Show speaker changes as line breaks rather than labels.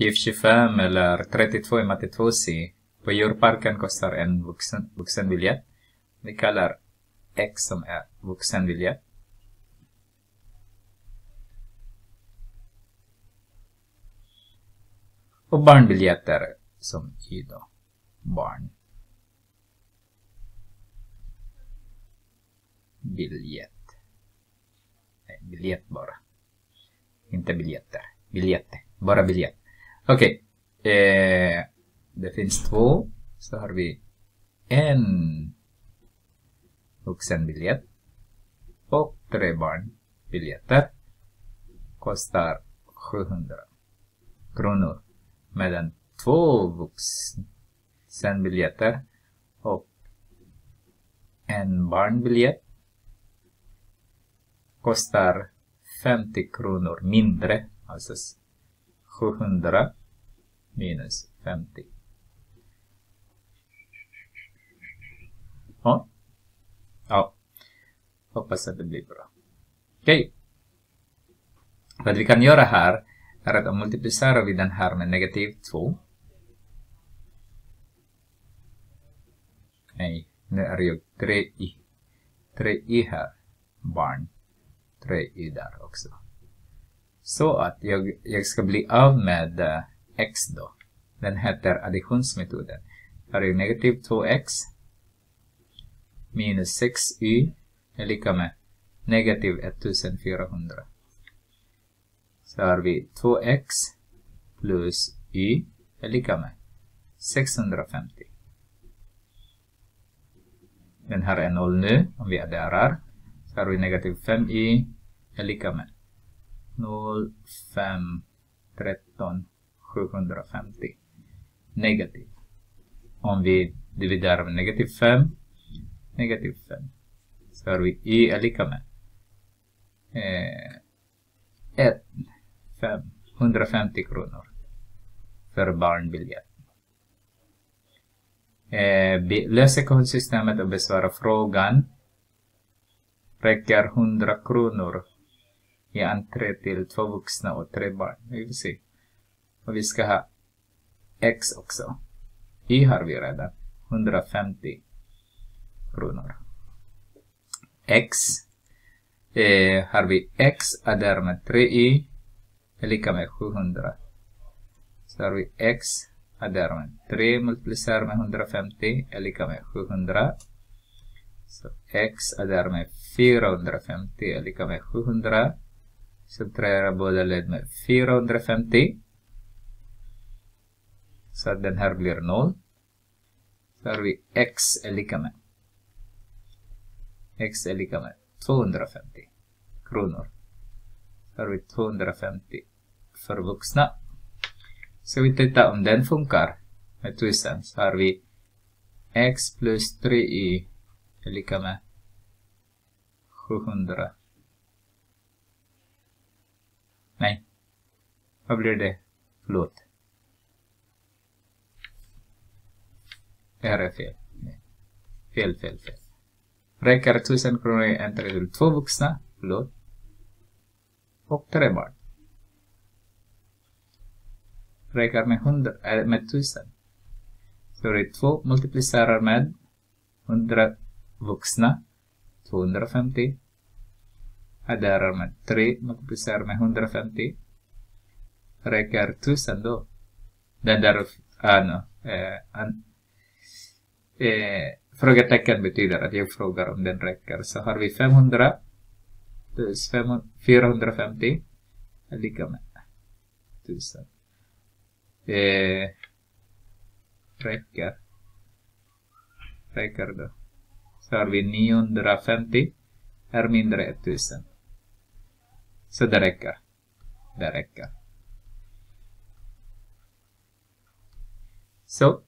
If 25 eller 32 i matte 2C på djurparken kostar en vuxen, vuxenbiljett. Vi kallar X som är vuxenbiljett. Och barnbiljetter som i då barn. Biljett. Nej, biljett bara. Inte biljetter. Biljetter. Bara biljett. Okej. Okay. Eh, det finns två. Så har vi en vuxenbiljett och tre barnbiljetter. Kostar 700 kronor. Medan två vuxenbiljetter och en barnbiljett kostar 50 kronor mindre. Alltså 700 minus 50. Ja. Ja. Hoppas att det blir bra. Okej. Okay. Vad vi kan göra här är att multiplicera vi den här med negativ 2. Nej, nu är ju 3i. 3i här. Barn. 3i där också. Så att jag, jag ska bli av med eh, x då. Den heter additionsmetoden. Här är negativ 2x minus 6y är lika med negativ 1400. Så har vi 2x plus y är lika med 650. Den här är 0 nu, om vi adderar. Så har vi negativ 5y är lika med 0, 5, 13, 750. Negativ. Om vi dividerar med negativ 5, negativ 5. Så har vi i är lika med eh, 1, 5, 150 kronor för barnbiljett. Eh, löser kundsystemet och besvara frågan Räcker 100 kronor i entré till två vuxna och tre barn? Vi vill se. Och vi ska ha X också. Y har vi redan. 150 kronor. X eh, har vi X är därmed 3Y är lika med 700. Så har vi X är därmed 3 multiplicerar med 150 är lika med 700. Så X är därmed 450 är lika med 700. Subtrahera båda led med 450. Så att den här blir 0. Så har vi x är lika med. x är lika med 250 kronor. Så har vi 250 för vuxna. Så vi titta om den funkar med 1000 så har vi x plus 3y är lika med 700. Nej. Vad blir det? Förlåt. Här är fel. Nej. Fel, fel, fel. Räcker 1000 kronor i en till två vuxna, förlåt. Och tre barn. Räcker med, 100, äh, eh, med 1000. Så det är 2 multiplicerar med 100 vuxna, 250. Adderar med 3 multiplicerar med 150. Räcker 1000 då. Den där, äh, no, eh, eh, frågetecken betyder att jag frågar om den räcker. Så har vi 500 plus 450 är lika med 1000. Eh, räcker. Räcker då. Så har vi 950 är mindre 1000. Så det räcker. Det räcker. Så